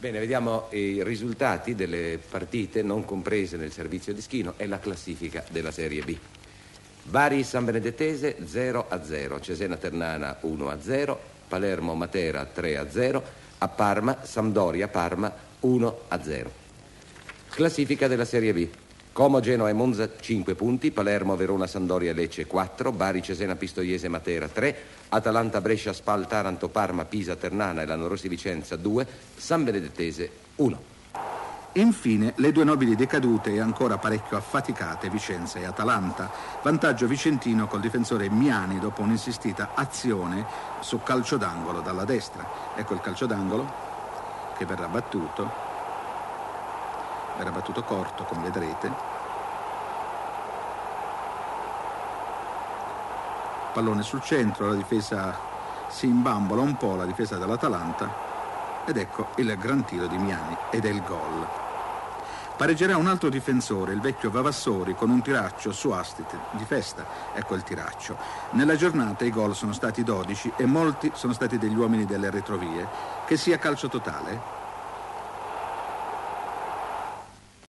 Bene, vediamo i risultati delle partite non comprese nel servizio di Schino e la classifica della Serie B. Bari San Benedettese 0 a 0, Cesena Ternana 1 a 0, Palermo Matera 3 a 0, a Parma Sampdoria Parma 1 a 0. Classifica della Serie B. Como Genoa e Monza 5 punti, Palermo Verona Sandoria Lecce 4, Bari Cesena Pistoiese Matera 3, Atalanta Brescia Spal Taranto Parma Pisa Ternana e Lanorossi Vicenza 2, San Benedettese 1. Infine le due nobili decadute e ancora parecchio affaticate Vicenza e Atalanta. Vantaggio vicentino col difensore Miani dopo un'insistita azione su calcio d'angolo dalla destra. Ecco il calcio d'angolo che verrà battuto era battuto corto come vedrete pallone sul centro la difesa si imbambola un po' la difesa dell'Atalanta ed ecco il gran tiro di Miani ed è il gol pareggerà un altro difensore, il vecchio Vavassori, con un tiraccio su Astit di festa. Ecco il tiraccio. Nella giornata i gol sono stati 12 e molti sono stati degli uomini delle retrovie. Che sia calcio totale,